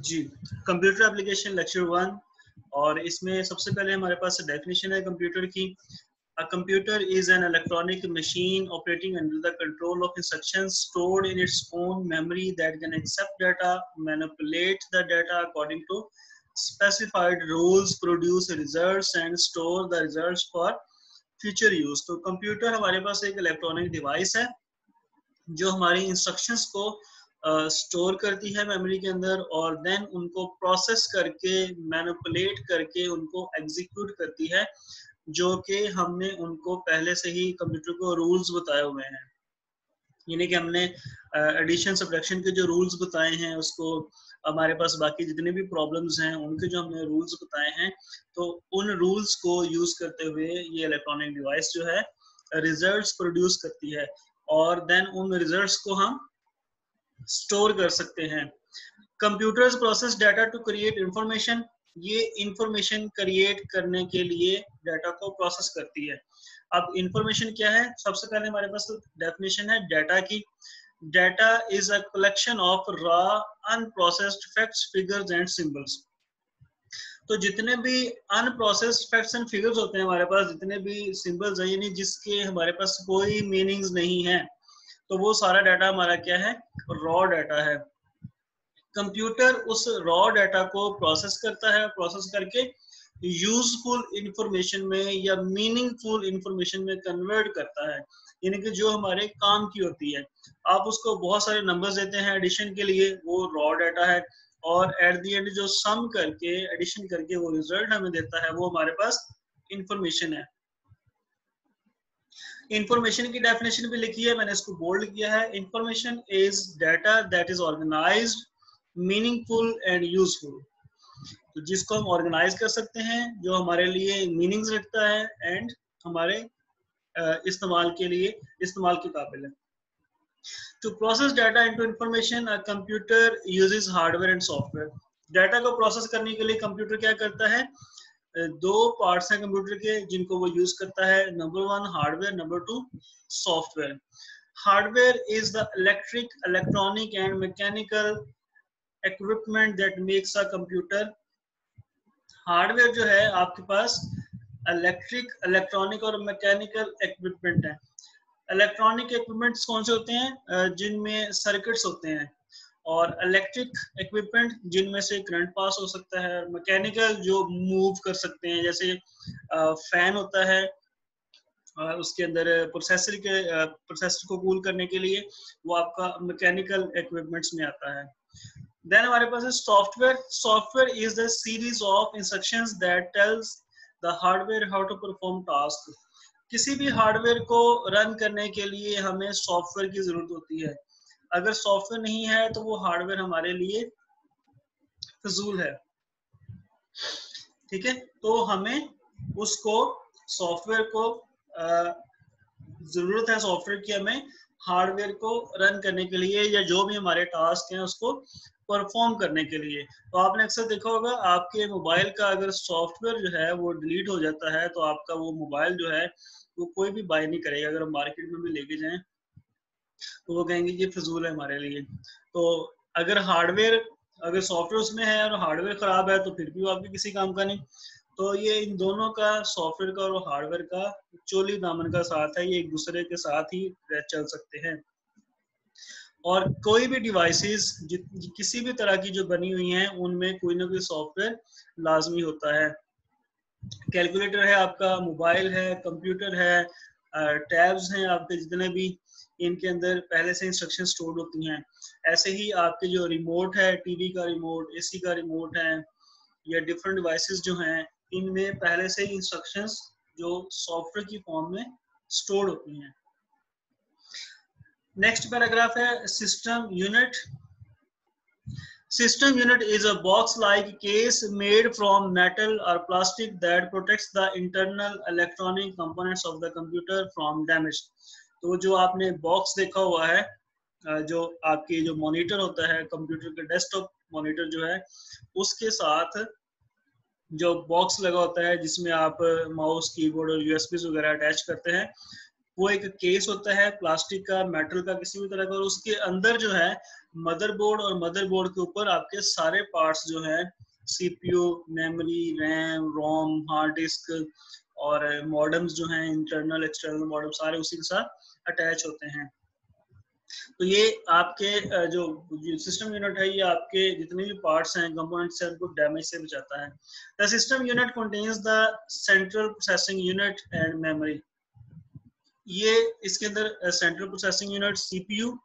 जी computer application lecture one और इसमें सबसे पहले हमारे पास डेफिनेशन है कंप्यूटर की। A computer is an electronic machine operating under the control of instructions stored in its own memory that can accept data manipulate the data according to specified rules produce result and store the results for future use तो computer हमारे पास एक electronic device है, जो हमारी instructions को store uh, करती है मेमोरी के अंदर और देन उनको प्रोसेस करके मैनिपुलेट करके उनको एग्जीक्यूट करती है जो कि हमने उनको पहले से ही कंप्यूटर को रूल्स बताए हुए हैं। यानी कि हमने एडिशन सब्ट्रैक्शन के जो रूल्स बताए हैं उसको हमारे पास बाकी जितने भी प्रॉब्लम्स हैं उनके जो हमने रूल्स बताए हैं तो उन रूल्स को यूज़ करते हुए ये इलेक्ट्रॉनिक डिवाइस जो है रिजल्ट्स प्रोड्यूस करती है। और देन उन रिजल्ट्स को हम स्टोर कर सकते हैं। Computers process data to create information, ये इंफॉर्मेशन क्रिएट करने के लिए डाटा को प्रोसेस करती है। अब इंफॉर्मेशन क्या है? सबसे पहले हमारे पास डेफिनेशन है डाटा की। Data is a collection of raw unprocessed facts figures and symbols तो जितने भी अनप्रोसेस्ड फैक्ट्स एंड फिगर्स होते हैं हमारे पास, जितने भी सिंबल्स हैं, यानी जिसके हमारे पास कोई मीनिंग्स नहीं है तो वो सारा डाटा हमारा क्या है? रॉ डाटा है। कंप्यूटर उस रॉ डाटा को प्रोसेस करता है प्रोसेस करके यूजफुल इंफॉर्मेशन में या मीनिंगफुल इंफॉर्मेशन में कन्वर्ट करता है। यानी कि जो हमारे काम की होती है। आप उसको बहुत सारे नंबर्स देते हैं एडिशन के लिए, वो रॉ डाटा है। और एट दी एंड जो सम करके एडिशन करके वो रिज़ल्ट हमें देता है, वो हमारे पास इंफॉर्मेशन है। इंफॉर्मेशन की डेफिनेशन भी लिखी है, मैंने इसको बोल्ड किया है। Information is data that is organised meaningful and useful तो जिसको हम ऑर्गेनाइज कर सकते हैं, जो हमारे लिए मीनिंग्स रखता है एंड हमारे इस्तेमाल के लिए, इस्तेमाल के काबिल है। To process data into information computer uses hardware and software data को प्रोसेस करने के लिए कंप्यूटर क्या करता है? दो पार्ट्स हैं कंप्यूटर के जिनको वो यूज़ करता है। Number one hardware number two software hardware is the electric electronic and mechanical equipment that makes a computer hardware जो है, आपके पास इलेक्ट्रिक इलेक्ट्रॉनिक और मैकेनिकल इक्विपमेंट है। इलेक्ट्रॉनिक इक्विपमेंट्स कौन से होते हैं? जिनमें सर्किट्स होते हैं। और इलेक्ट्रिक इक्विपमेंट जिनमें से करंट पास हो सकता है मैकेनिकल जो मूव कर सकते हैं, जैसे फ़ैन होता है उसके अंदर प्रोसेसर के प्रोसेसर को कूल करने के लिए वो आपका मैकेनिकल इक्विपमेंट्स में आता है। देन हमारे पास है software software is the series of instructions that tells the hardware how to perform task किसी भी हार्डवेयर को रन करने के लिए हमें सॉफ्टवेयर की ज़रूरत होती है। अगर सॉफ्टवेयर नहीं है तो वो हार्डवेयर हमारे लिए फजूल है। ठीक है? तो हमें उसको सॉफ्टवेयर को ज़रूरत है सॉफ्टवेयर की हमें हार्डवेयर को रन करने के लिए या जो भी हमारे टास्क हैं, उसको परफॉर्म करने के लिए। तो आपने अक्सर देखा होगा, आपके मोबाइल का अगर सॉफ्टवेयर जो है, वो डिलीट हो जाता है तो आपका वो मोबाइल जो है, वो कोई भी बाय नहीं करेगा। अगर हम मार्केट में भी लेके जाएँ तो वो कहेंगे ये फजूल है हमारे लिए। तो अगर हार्डवेयर अगर सॉफ्टवेयर उसमें है और हार्डवेयर खराब है तो फिर भी वो आपके किसी काम का नहीं। तो ये इन दोनों का सॉफ्टवेयर का और हार्डवेयर का, चोली दामन का साथ है, ये एक दूसरे के साथ ही चल सकते हैं। और कोई भी डिवाइसेस किसी भी तरह की जो बनी हुई हैं, उनमें कोई ना कोई सॉफ्टवेयर लाजमी होता है। कैलकुलेटर है आपका मोबाइल है कंप्यूटर है टैब्स हैं आपके जितने भी। इनके अंदर पहले से इंस्ट्रक्शन स्टोर होती हैं। ऐसे ही आपके जो रिमोट है टीवी का रिमोट एसी का रिमोट है, या डिफरेंट डिवाइसेस जो हैं, इनमें पहले से ही इंस्ट्रक्शन जो सॉफ्टवेयर की फॉर्म में स्टोर होती हैं। नेक्स्ट पैराग्राफ है system unit system unit is a box like case made from metal और plastic that protects the internal electronic components of the computer from damage तो जो आपने बॉक्स देखा हुआ है जो आपके जो मॉनिटर होता है कंप्यूटर के डेस्कटॉप मॉनिटर जो है, उसके साथ जो बॉक्स लगा होता है, जिसमें आप माउस कीबोर्ड और यूएसबी वगैरह अटैच करते हैं, वो एक केस होता है प्लास्टिक का मेटल का, किसी भी तरह का, और उसके अंदर जो है मदरबोर्ड और मदरबोर्ड के ऊपर आपके सारे पार्ट्स जो है CPU memory RAM ROM hard disk और मॉडम्स जो हैं इंटरनल एक्सटर्नल मॉडम सारे उसी के साथ अटैच होते हैं। तो ये आपके जो सिस्टम यूनिट है, ये आपके जितने भी पार्ट्स हैं कंपोनेंट्स हैं, उनको डैमेज से बचाता है। The system unit contains the central processing unit and memory ये इसके अंदर सेंट्रल प्रोसेसिंग यूनिट सीपीयू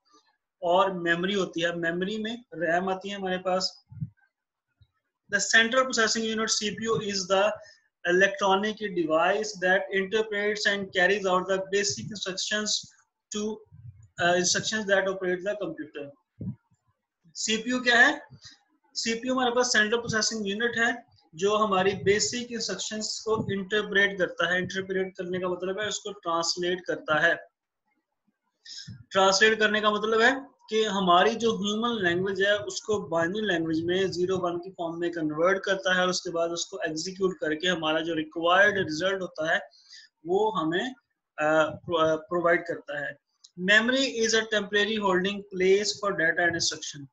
और मेमोरी होती है। मेमोरी में रैम आती है हमारे पास। The central processing unit CPU is the electronic device that interprets and carries out the basic instructions to instruction that operate the computer CPU क्या है? CPU हमारे पास सेंट्रल प्रोसेसिंग यूनिट है, जो हमारी बेसिक इंस्ट्रक्शंस को इंटरप्रेट करता है। Interpret करने का मतलब है उसको ट्रांसलेट करता है। ट्रांसलेट करने का मतलब है कि हमारी जो ह्यूमन लैंग्वेज है उसको बाइनरी लैंग्वेज में ज़ीरो वन की फॉर्म में कन्वर्ट करता है और उसके बाद उसको एग्जीक्यूट करके हमारा जो रिक्वायर्ड रिज़ल्ट होता है वो हमें प्रोवाइड uh, करता है। Memory is a temporary holding place for data and instruction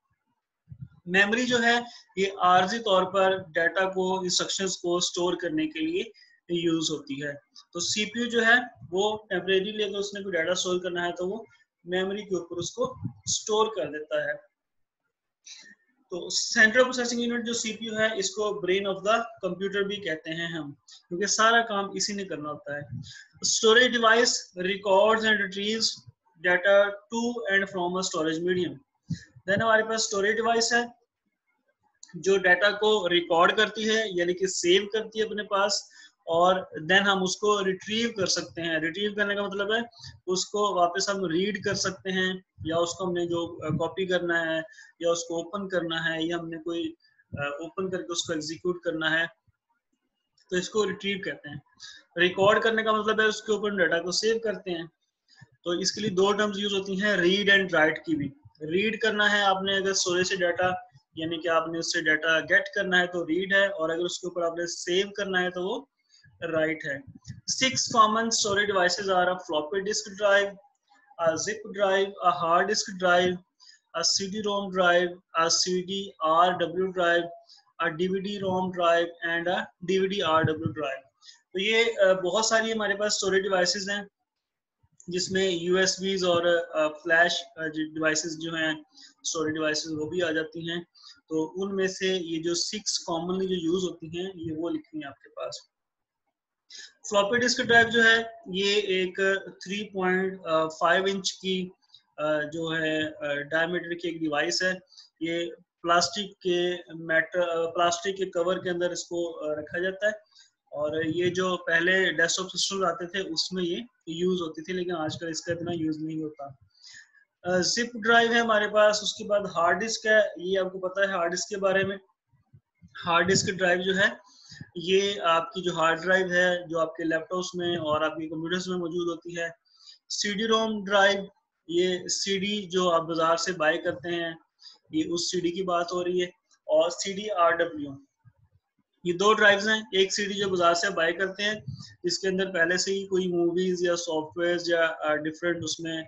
memory जो है ये आर्जी तौर पर डाटा को इंस्ट्रक्शंस को स्टोर करने के लिए यूज़ होती है। तो सीपीयू जो है वो टेम्परेरी अगर उसने कोई डाटा स्टोर करना है तो वो मेमोरी के ऊपर उसको स्टोर कर देता है। तो सेंट्रल प्रोसेसिंग यूनिट जो सीपीयू है, इसको ब्रेन ऑफ़ द कंप्यूटर भी कहते हैं हम, क्योंकि सारा काम इसी ने करना होता है। Storage device records and retrieves data to and from a storage medium then हमारे पास स्टोरेज डिवाइस है, जो डाटा को रिकॉर्ड करती है, यानी कि सेव करती है अपने पास। और देन हम उसको रिट्रीव कर सकते हैं। रिट्रीव करने का मतलब है, उसको वापस हम रीड कर सकते हैं, या उसको हमने जो कॉपी करना है, या उसको ओपन करना है, या हमने कोई ओपन करके उसको एग्जीक्यूट करना है तो इसको रिट्रीव कहते हैं। रिकॉर्ड करने का मतलब है, उसके ऊपर डाटा को सेव करते हैं। तो इसके लिए दो टर्म्स यूज़ होती हैं रीड एंड राइट की भी। रीड करना है आपने, अगर स्टोरेज से डाटा यानी कि आपने उससे डाटा गेट करना है तो रीड है, और अगर उसके ऊपर आपने सेव करना है तो वो राइट है। Six common storage devices are a floppy disk drive a zip drive, a hard disk drive, a CD-ROM drive, a CD-RW drive, a DVD-ROM drive and a DVD-RW drive. तो ये बहुत सारी हमारे पास स्टोरेज डिवाइसेस हैं जिसमें USBs और flash devices जो हैं स्टोरेज डिवाइसेस वो भी आ जाती हैं। तो उनमें से ये जो सिक्स कॉमनली जो यूज़ होती हैं ये वो लिखी है आपके पास। फ्लॉपी डिस्क ड्राइव जो है, ये एक 3.5 इंच की जो है डायमीटर की एक डिवाइस है। ये प्लास्टिक के मेटर प्लास्टिक के कवर के अंदर इसको रखा जाता है। और ये जो पहले डेस्कटॉप सिस्टम आते थे, उसमें ये यूज़ होती थी, लेकिन आजकल इसका इतना यूज़ नहीं होता। जिप ड्राइव है हमारे पास, उसके बाद हार्ड डिस्क है। ये आपको पता है हार्ड डिस्क के बारे में। हार्ड डिस्क ड्राइव जो है ये आपकी जो हार्ड ड्राइव है, जो आपके लैपटॉप्स में और आपके कंप्यूटर्स में मौजूद होती है सी डी रोम ड्राइव ये सीडी जो आप बाज़ार से बाय करते हैं, ये उस सीडी की बात हो रही है और सी डी आर डब्ल्यू ये दो ड्राइव्स हैं, एक सीडी जो बाज़ार से बाय करते हैं इसके अंदर पहले से ही कोई मूवीज़ या सॉफ्टवेयर या डिफरेंट उसमें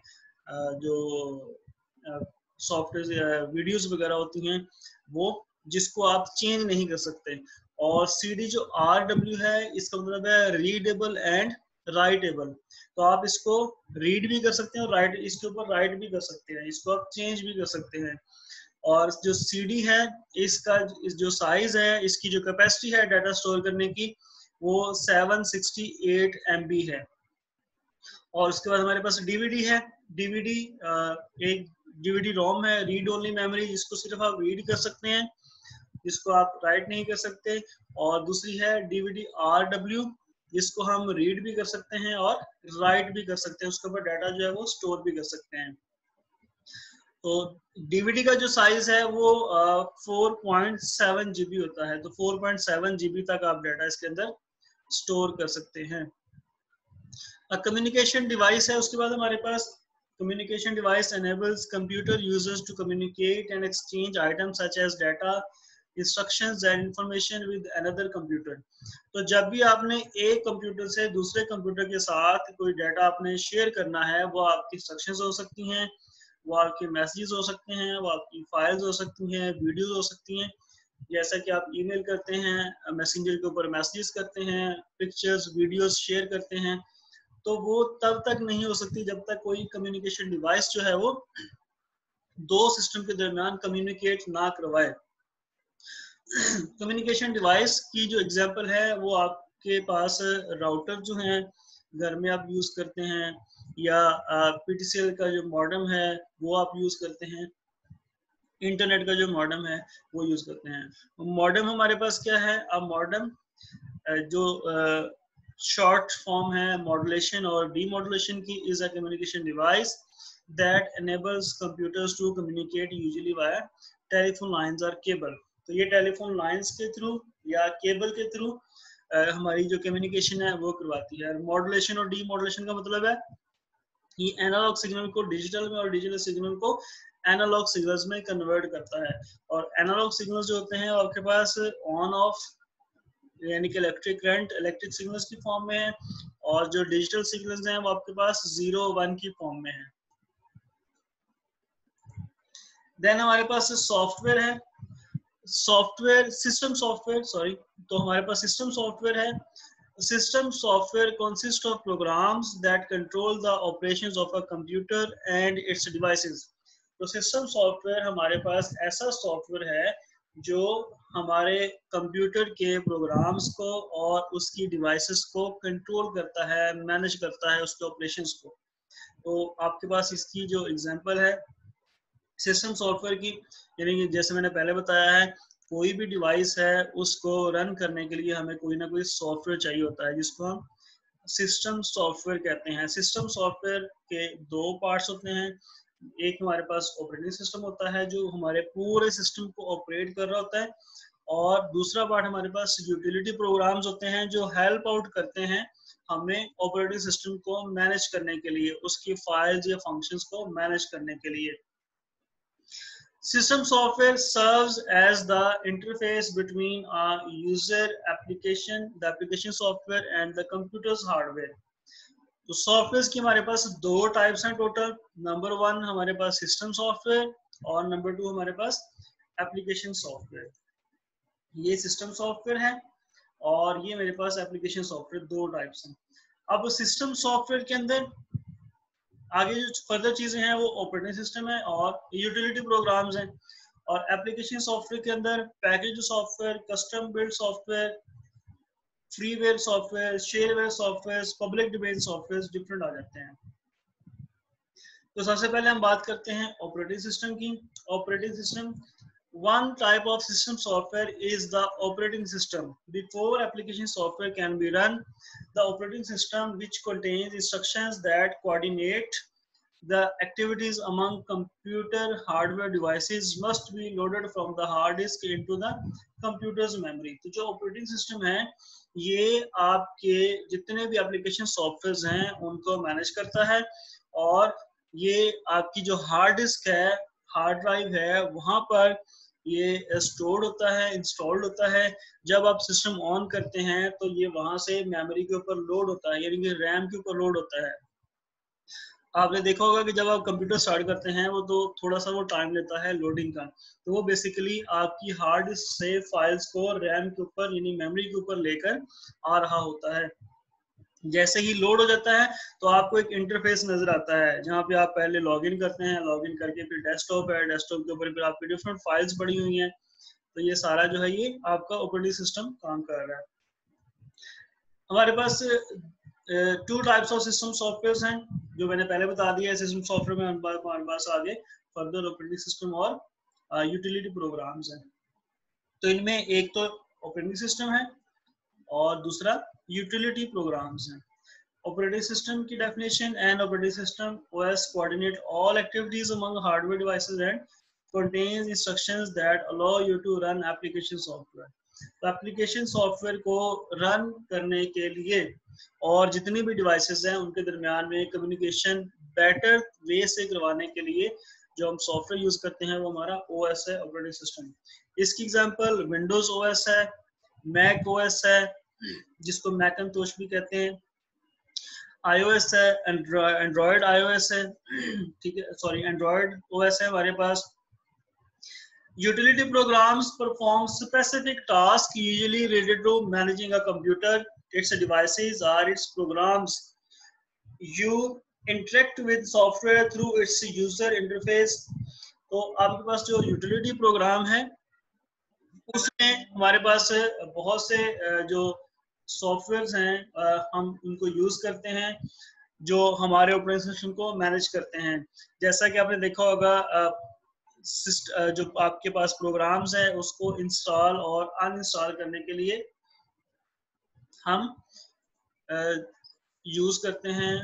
जो सॉफ्टवेयर या वीडियोस वगैरह होती हैं, वो जिसको आप चेंज नहीं कर सकते। और सीडी जो आर डब्ल्यू है, इसका मतलब है रीडेबल एंड राइटेबल तो आप इसको रीड भी कर सकते हैं और राइट इसके ऊपर राइट भी कर सकते हैं। इसको आप चेंज भी कर सकते हैं। और जो सीडी है, इसका जो साइज़ है, इसकी जो कैपेसिटी है डाटा स्टोर करने की, वो 768 एमबी है। और उसके बाद हमारे पास डीवीडी है। डीवीडी एक डीवीडी रोम है। रीड ओनली मेमोरी जिसको सिर्फ़ आप रीड कर सकते हैं। जिसको आप राइट नहीं कर सकते, और दूसरी है डीवीडी आर डब्ल्यू जिसको हम रीड भी कर सकते हैं और राइट भी कर सकते हैं। उसके ऊपर डाटा जो है वो स्टोर भी कर सकते हैं। तो डीवीडी का जो साइज़ है वो फोर पॉइंट सेवन जीबी होता है। तो फोर पॉइंट सेवन जीबी तक आप डाटा इसके अंदर स्टोर कर सकते हैं। कम्युनिकेशन डिवाइस है। उसके बाद हमारे पास communication device enables computer users to communicate and exchange items such as data instructions and information with another computer तो जब भी आपने एक कंप्यूटर से दूसरे कंप्यूटर के साथ कोई डाटा आपने शेयर करना है, वो आपकी इंस्ट्रक्शंस हो सकती हैं, वो आपके मैसेजेस हो सकते हैं, वो आपकी फाइल्स हो सकती हैं वीडियोस हो सकती हैं। जैसा कि आप ईमेल करते हैं मैसेंजर के ऊपर मैसेजेस करते हैं पिक्चर्स वीडियोस शेयर करते हैं तो वो तब तक नहीं हो सकती जब तक कोई कम्युनिकेशन डिवाइस जो है वो दो सिस्टम के दरमियान कम्युनिकेट ना करवाए। कम्युनिकेशन डिवाइस की जो एग्जांपल है, वो आपके पास राउटर जो है, घर में आप यूज़ करते हैं, या पीटीसीएल का जो मॉडर्म है, वो आप यूज़ करते हैं इंटरनेट का जो मॉडर्म है, वो यूज़ करते हैं। मॉडर्म हमारे पास क्या है? अब मॉडर्म जो शॉर्ट फॉर्म है मॉडुलेशन और डीमॉडुलेशन की is a communication device that enables computers to communicate usually via telephone lines or cable तो ये टेलीफोन लाइंस के थ्रू या केबल के थ्रू हमारी जो कम्युनिकेशन है वो करवाती है। मॉडुलेशन और डीमॉडुलेशन का मतलब है कि एनालॉग सिग्नल को डिजिटल में और डिजिटल सिग्नल को एनालॉग सिग्नल्स में कन्वर्ट करता है। और एनालॉग सिग्नल्स जो होते हैं, आपके पास ऑन ऑफ़ यानी कि इलेक्ट्रिक करंट इलेक्ट्रिक सिग्नल्स की फॉर्म में है और जो डिजिटल सिग्नल्स हैं वो आपके पास ज़ीरो वन की फॉर्म में है। देन हमारे पास सॉफ्टवेयर है। सॉफ्टवेयर सिस्टम सॉफ्टवेयर सॉरी तो हमारे पास सिस्टम सॉफ्टवेयर है। System software consists of programs that control the operations of a computer and its devices. तो सिस्टम सॉफ्टवेयर हमारे पास ऐसा सॉफ्टवेयर है जो हमारे कंप्यूटर के प्रोग्राम्स को और उसकी डिवाइसेस को कंट्रोल करता है मैनेज करता है उसके ऑपरेशंस को। तो आपके पास इसकी जो एग्जांपल है सिस्टम सॉफ्टवेयर की यानी कि जैसे मैंने पहले बताया है, कोई भी डिवाइस है, उसको रन करने के लिए हमें कोई ना कोई सॉफ्टवेयर चाहिए होता है, जिसको हम सिस्टम सॉफ्टवेयर कहते हैं। सिस्टम सॉफ्टवेयर के दो पार्ट्स होते हैं। एक हमारे पास ऑपरेटिंग सिस्टम होता है, जो हमारे पूरे सिस्टम को ऑपरेट कर रहा होता है, और दूसरा पार्ट हमारे पास यूटिलिटी प्रोग्राम्स होते हैं, जो हेल्प आउट करते हैं हमें ऑपरेटिंग सिस्टम को मैनेज करने के लिए, उसकी फाइल्स या फ़ंक्शंस को मैनेज करने के लिए। System software serves as the interface between a user application, the application software and the computer's hardware. तो सॉफ्टवेयर की हमारे पास दो टाइप्स हैं टोटल नंबर वन हमारे पास सिस्टम सॉफ्टवेयर और नंबर टू हमारे पास एप्लीकेशन सॉफ्टवेयर ये सिस्टम सॉफ्टवेयर है और ये मेरे पास एप्लीकेशन सॉफ्टवेयर दो टाइप्स हैं। अब सिस्टम सॉफ्टवेयर के अंदर आगे जो फर्दर चीज़ें हैं, वो ऑपरेटिंग सिस्टम है और यूटिलिटी प्रोग्राम्स हैं। और एप्लीकेशन सॉफ्टवेयर के अंदर package software custom build software freeware software shareware software public domain software different आ जाते हैं। तो सबसे पहले हम बात करते हैं ऑपरेटिंग सिस्टम की। Operating system one type of system software is the operating system before application software can be run the operating system which contains instructions that coordinate the activities among computer hardware devices must be loaded from the hard disk into the computer's memory तो जो operating system है ये आपके जितने भी application software हैं उनको manage करता है और ये आपकी जो हार्ड डिस्क है हार्ड ड्राइव है वहाँ पर ये स्टोर्ड होता है इंस्टॉल्ड होता है। जब आप सिस्टम ऑन करते हैं तो ये वहाँ से मेमोरी के ऊपर लोड होता है, यानी कि रैम के ऊपर लोड होता है। आपने देखा होगा कि जब आप कंप्यूटर स्टार्ट करते हैं, वो तो थोड़ा सा वो टाइम लेता है लोडिंग का। तो वो बेसिकली आपकी हार्ड से फाइल्स को रैम के ऊपर, यानी मेमोरी के ऊपर लेकर आ रहा होता है। जैसे ही लोड हो जाता है तो आपको एक इंटरफेस नज़र आता है, जहाँ पे आप पहले लॉगिन करते हैं लॉगिन करके फिर डेस्कटॉप है डेस्कटॉप के ऊपर फिर आपकी डिफरेंट फाइल्स पड़ी हुई हैं। तो ये सारा जो है, ये आपका ऑपरेटिंग सिस्टम काम कर रहा है। हमारे पास two types of system software हैं, जो मैंने पहले बता दिया है सिस्टम सॉफ्टवेयर में, हमारे पास आगे फर्दर ऑपरेटिंग सिस्टम और यूटिलिटी प्रोग्राम्स हैं। तो इनमें एक तो ऑपरेटिंग सिस्टम है और दूसरा यूटिलिटी प्रोग्राम्स हैं। ऑपरेटिंग सिस्टम की definition and operating system OS coordinate all activities among hardware devices and contains instructions that allow you to run application software application software को रन करने के लिए और जितनी भी डिवाइसेस हैं, उनके दरमियान में कम्युनिकेशन बेटर वे से करवाने के लिए जो हम सॉफ्टवेयर यूज़ करते हैं, वो हमारा OS है ऑपरेटिंग सिस्टम इसकी एग्ज़ाम्पल विंडोज़ ओ है मैक ओ है Hmm. जिसको मैकन तोश भी कहते हैं। iOS है Android iOS है। hmm. ठीक है सॉरी Android OS है हमारे पास। Utility programs perform specific task usually related to managing a computer its devices or its programs you interact with software through its user interface तो आपके पास जो utility programme है उसमें हमारे पास बहुत से जो सॉफ्टवेयर हैं हम उनको यूज़ करते हैं, जो हमारे ऑपरेटिंग सिस्टम को मैनेज करते हैं। जैसा कि आपने देखा होगा जो आपके पास प्रोग्राम्स हैं, उसको इंस्टॉल और अनइंस्टॉल करने के लिए हम यूज़ करते हैं।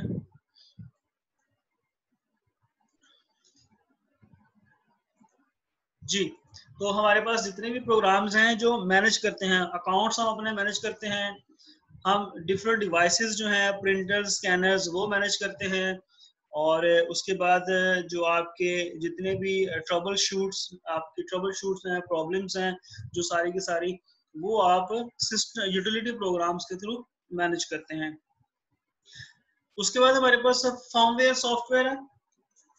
जी तो हमारे पास जितने भी प्रोग्राम्स हैं जो मैनेज करते हैं, अकाउंट्स हम अपने मैनेज करते हैं हम डिफरेंट डिवाइसेस जो हैं प्रिंटर स्कैनर्स वो मैनेज करते हैं। और उसके बाद, जो आपके जितने भी ट्रबल शूट्स आपके ट्रबल शूट्स हैं प्रॉब्लम्स हैं, जो सारी की सारी, वो आप सिस्टम यूटिलिटी प्रोग्राम्स के थ्रू मैनेज करते हैं। उसके बाद हमारे पास फॉर्मवेयर सॉफ्टवेयर है।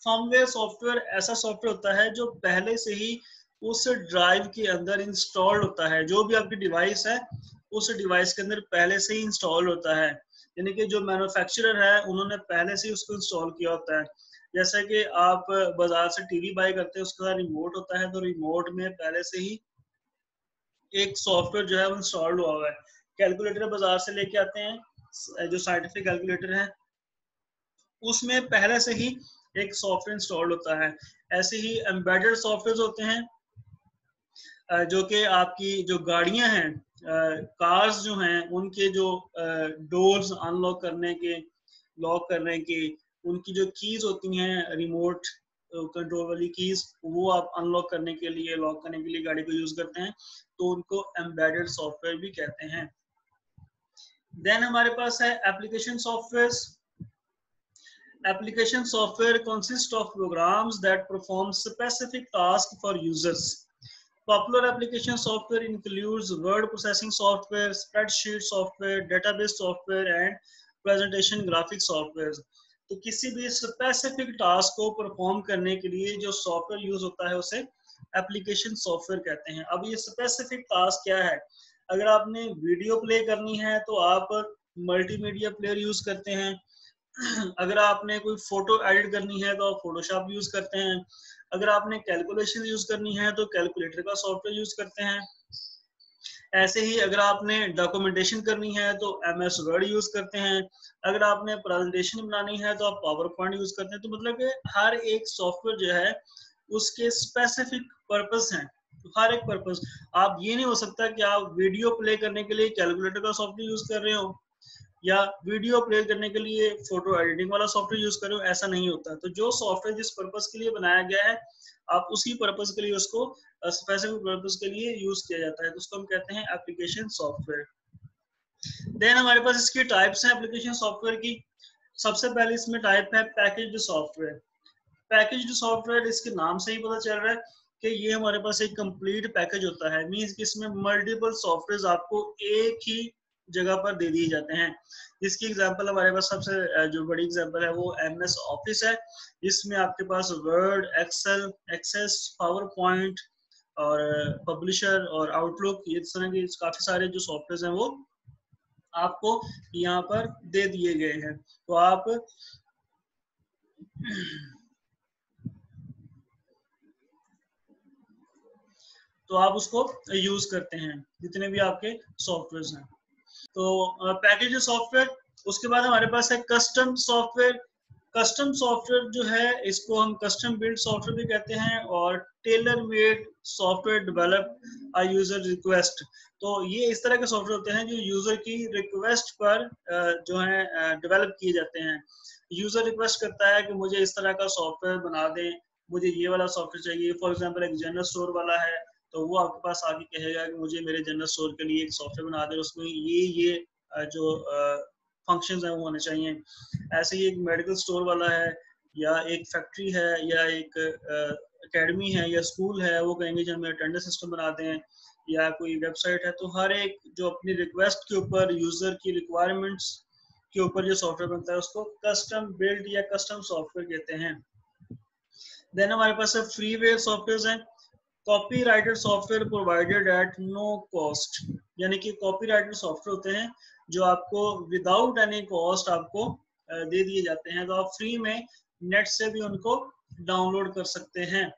फॉर्मवेयर सॉफ्टवेयर ऐसा सॉफ्टवेयर होता है, जो पहले से ही उस ड्राइव के अंदर इंस्टॉल्ड होता है। जो भी आपकी डिवाइस है उस डिवाइस के अंदर पहले से ही इंस्टॉल होता है। यानी कि जो मैन्युफैक्चरर है, उन्होंने पहले से उसको इंस्टॉल किया होता है। जैसे कि आप बाज़ार से टीवी बाय करते हैं, उसका रिमोट होता है तो रिमोट में पहले से ही एक सॉफ्टवेयर जो है वो इंस्टॉल्ड हुआ हुआ है। कैलकुलेटर बाज़ार से लेके आते हैं, जो साइंटिफिक कैलकुलेटर है, उसमें पहले से ही एक सॉफ्टवेयर इंस्टॉल्ड होता है। ऐसे ही एम्बेडेड सॉफ्टवेयर होते हैं जो कि आपकी जो गाड़ियाँ हैं कार्स जो हैं, उनके जो डोर्स अनलॉक करने के लॉक करने के, उनकी जो कीज होती हैं रिमोट कंट्रोल वाली कीज वो आप अनलॉक करने के लिए लॉक करने के लिए गाड़ी को यूज़ करते हैं तो उनको एम्बेडेड सॉफ्टवेयर भी कहते हैं। देन हमारे पास है application software application software consist of programs that perform specific task for users Popular application software includes word processing software, spreadsheet software, database software and presentation graphic software. तो किसी भी specific task को perform करने के लिए जो software use होता है उसे एप्लीकेशन सॉफ्टवेयर कहते हैं। अब ये स्पेसिफिक टास्क क्या है? अगर आपने वीडियो प्ले करनी है तो आप मल्टीमीडिया प्लेयर यूज़ करते हैं। अगर आपने कोई फ़ोटो एडिट करनी है तो आप फोटोशॉप यूज़ करते हैं। अगर आपने कैलकुलेशन यूज़ करनी है तो कैलकुलेटर का सॉफ्टवेयर यूज़ करते हैं। ऐसे ही अगर आपने डॉक्यूमेंटेशन करनी है तो एम एस वर्ड यूज़ करते हैं। अगर आपने प्रेजेंटेशन बनानी है तो आप पावर पॉइंट यूज़ करते हैं। तो मतलब हर एक सॉफ्टवेयर जो है, उसके स्पेसिफिक पर्पस हैं। हर एक पर्पस आप ये नहीं हो सकता कि आप वीडियो प्ले करने के लिए कैलकुलेटर का सॉफ्टवेयर यूज़ कर रहे हो। या वीडियो अपलोड करने के लिए फ़ोटो एडिटिंग वाला सॉफ्टवेयर यूज़ करो, ऐसा नहीं होता। तो जो सॉफ्टवेयर जिस पर्पज के लिए बनाया गया है, आप उसी पर्पज के लिए उसको स्पेसिफिक पर्पज के लिए यूज़ किया जाता है। तो उसको हम कहते हैं एप्लीकेशन सॉफ्टवेयर देन हमारे पास इसकी टाइप्स हैं एप्लीकेशन सॉफ्टवेयर की। सबसे पहले इसमें टाइप है पैकेज सॉफ्टवेयर पैकेज सॉफ्टवेयर इसके नाम से ही पता चल रहा है कि ये हमारे पास एक कंप्लीट पैकेज होता है। मींस कि इसमें मल्टीपल सॉफ्टवेयर आपको एक ही जगह पर दे दिए जाते हैं। इसकी एग्जांपल हमारे पास सबसे जो बड़ी एग्जांपल है, वो एम एस ऑफ़िस है। इसमें आपके पास Word Excel Access PowerPoint और पब्लिशर और आउटलुक ये तरह के काफ़ी सारे जो सॉफ्टवेयर हैं, वो आपको यहाँ पर दे दिए गए हैं। तो आप तो आप उसको यूज़ करते हैं, जितने भी आपके सॉफ्टवेयर हैं। तो पैकेज सॉफ्टवेयर उसके बाद हमारे पास है कस्टम सॉफ्टवेयर कस्टम सॉफ्टवेयर जो है, इसको हम कस्टम बिल्ड सॉफ्टवेयर भी कहते हैं और tailor made software develop a user request तो ये इस तरह के सॉफ्टवेयर होते हैं जो यूज़र की रिक्वेस्ट पर जो है डेवलप किए जाते हैं। यूज़र रिक्वेस्ट करता है कि मुझे इस तरह का सॉफ्टवेयर बना दें, मुझे ये वाला सॉफ्टवेयर चाहिए। फॉर एग्ज़ाम्पल एक जनरल स्टोर वाला है तो वो आपके पास आगे कहेगा कि मुझे मेरे जनरल स्टोर के लिए एक सॉफ्टवेयर बना दे, उसमें ये ये जो फ़ंक्शन है वो होने चाहिए। ऐसे ही एक मेडिकल स्टोर वाला है, या एक फैक्ट्री है, या एक अकेडमी है, या स्कूल है, वो कहेंगे जो हमें अटेंडेंस सिस्टम बना दें, या कोई वेबसाइट है तो हर एक जो अपनी रिक्वेस्ट के ऊपर यूज़र की रिक्वायरमेंट्स के ऊपर जो सॉफ्टवेयर बनता है, उसको कस्टम बिल्ड या कस्टम सॉफ्टवेयर कहते हैं। देन हमारे पास फ्रीवेयर सॉफ्टवेयर हैं। Copyrighted software provided at no cost यानी कि कॉपी राइटेड सॉफ्टवेयर होते हैं जो आपको विदाउट एनी कॉस्ट आपको दे दिए जाते हैं। तो आप फ्री में नेट से भी उनको डाउनलोड कर सकते हैं।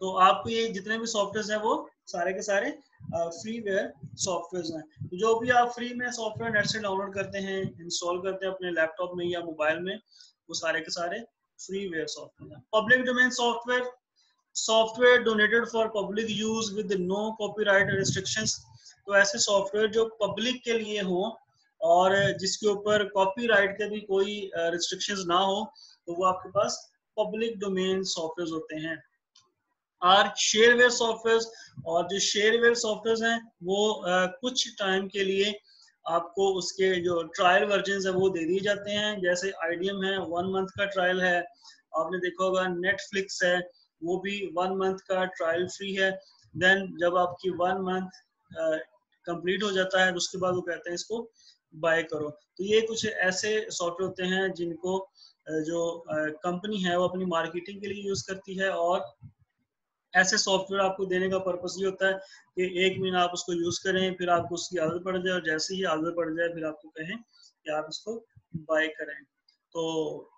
तो आपको ये जितने भी सॉफ्टवेयर हैं वो सारे के सारे फ्रीवेयर सॉफ्टवेयर हैं। तो जो भी आप फ्री में सॉफ्टवेयर नेट से डाउनलोड करते हैं इंस्टॉल करते हैं अपने लैपटॉप में या मोबाइल में, वो सारे के सारे फ्रीवेयर सॉफ्टवेयर हैं public domain software software donated for public use with no copyright restrictions तो ऐसे सॉफ्टवेयर जो पब्लिक के लिए हो और जिसके ऊपर कॉपीराइट के भी कोई रिस्ट्रिक्शंस ना हो तो वो आपके पास पब्लिक डोमेन सॉफ्टवेयर होते हैं। आर शेयरवेयर सॉफ्टवेयर और जो शेयरवेयर सॉफ्टवेयर हैं, वो कुछ टाइम के लिए आपको उसके जो ट्रायल वर्जन है वो दे दिए जाते हैं। जैसे आईडीएम है वन मंथ का ट्रायल है। आपने देखा होगा नेटफ्लिक्स है, वो भी वन मंथ का ट्रायल फ्री है। देन जब आपकी वन मंथ कंप्लीट हो जाता है, उसके बाद वो कहते हैं इसको बाय करो। तो ये कुछ ऐसे सॉफ्टवेयर होते हैं जिनको जो कंपनी है, वो अपनी मार्केटिंग के लिए यूज़ करती है और ऐसे सॉफ्टवेयर आपको देने का पर्पज ये होता है कि एक महीना आप उसको यूज़ करें, फिर आपको उसकी आदत पड़ जाए और जैसे ही आदत पड़ जाए, फिर आपको कहें कि आप इसको बाय करें। तो